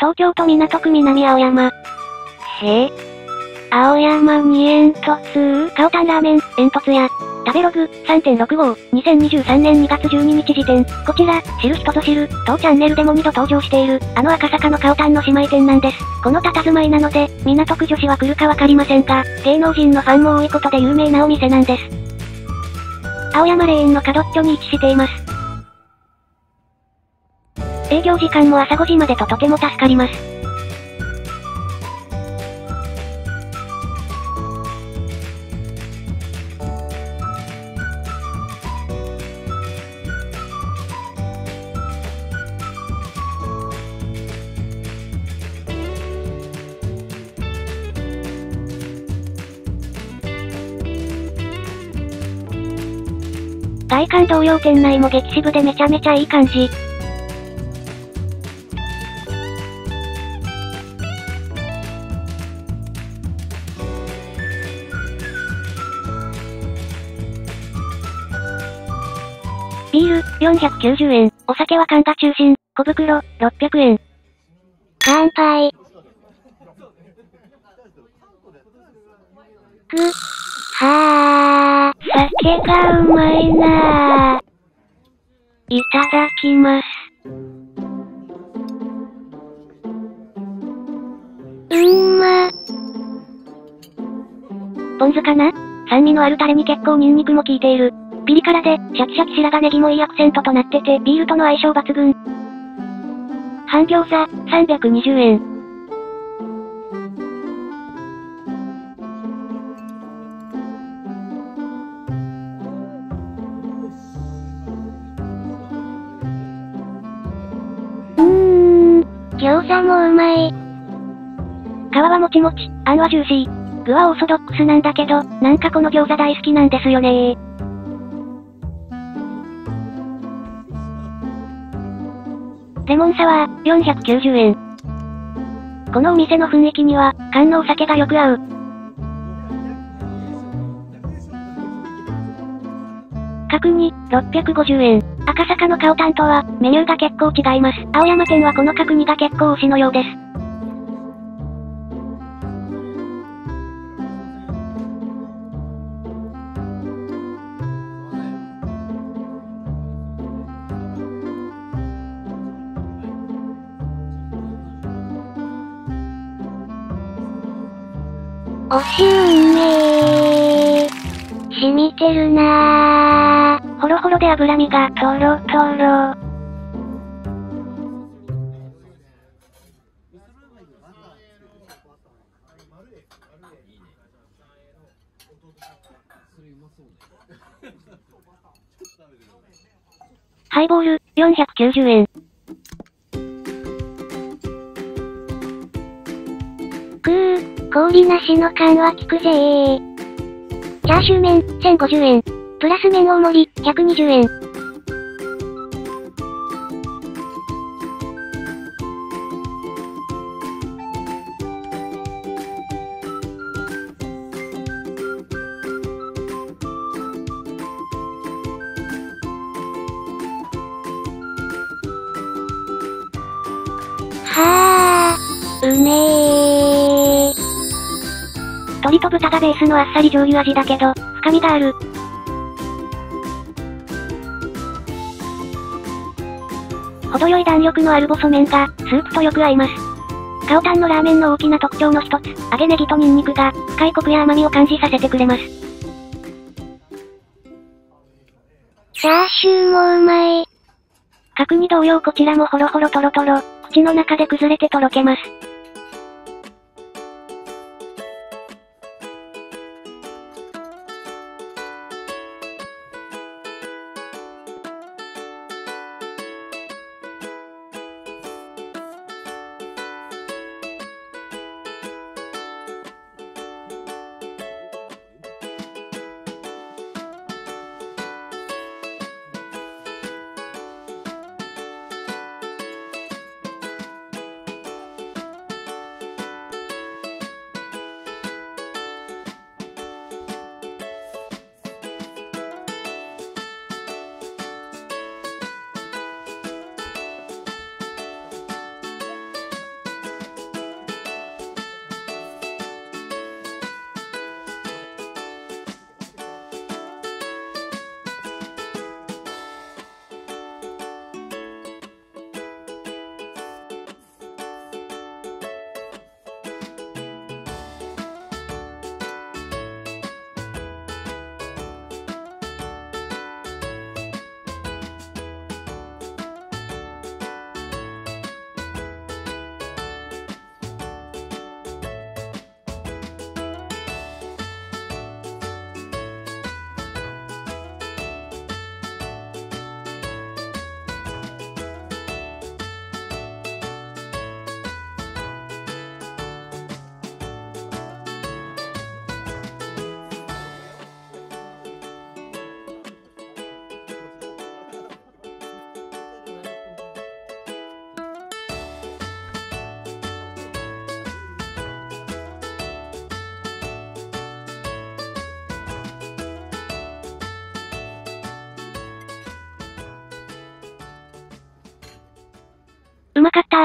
東京都港区南青山。へえ。青山に煙突カオタンラーメン、煙突屋。食べログ、3.65、2023年2月12日時点。こちら、知る人ぞ知る、当チャンネルでも2度登場している、あの赤坂のカオタンの姉妹店なんです。この佇まいなので、港区女子は来るかわかりませんが、芸能人のファンも多いことで有名なお店なんです。青山レーンの角っちょに位置しています。営業時間も朝5時までととても助かります。外観同様店内も激渋でめちゃめちゃいい感じ。ビール、490円。お酒は缶が中心。小袋、600円。乾杯。く、はー、酒がうまいなー。いただきます。うんま。ポン酢かな？酸味のあるタレに結構ニンニクも効いている。ピリ辛で、シャキシャキ白髪ネギもいいアクセントとなってて、ビールとの相性抜群。半餃子、320円。餃子もうまい。皮はもちもち、あんはジューシー。具はオーソドックスなんだけど、なんかこの餃子大好きなんですよねレモンサワー、490円。このお店の雰囲気には、缶のお酒がよく合う。角煮、650円。赤坂の顔担当は、メニューが結構違います。青山店はこの角煮が結構推しのようです。おしゅうめー。染みてるなー。ほろほろで脂身がとろとろ。ハイボール、490円。くー、氷なしの缶は効くぜー。チャーシュー麺、1050円。プラス麺大盛り、120円。はあ、うめー。鶏と豚がベースのあっさり醤油味だけど、深みがある。程よい弾力のある細麺が、スープとよく合います。カオタンのラーメンの大きな特徴の一つ、揚げネギとニンニクが、深いコクや甘みを感じさせてくれます。チャーシューもうまい。角煮同様こちらもほろほろとろとろ、口の中で崩れてとろけます。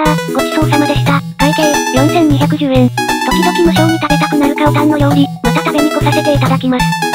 ー、ごちそうさまでした。会計、4210円。時々無償に食べたくなるカオタンの料理、また食べに来させていただきます。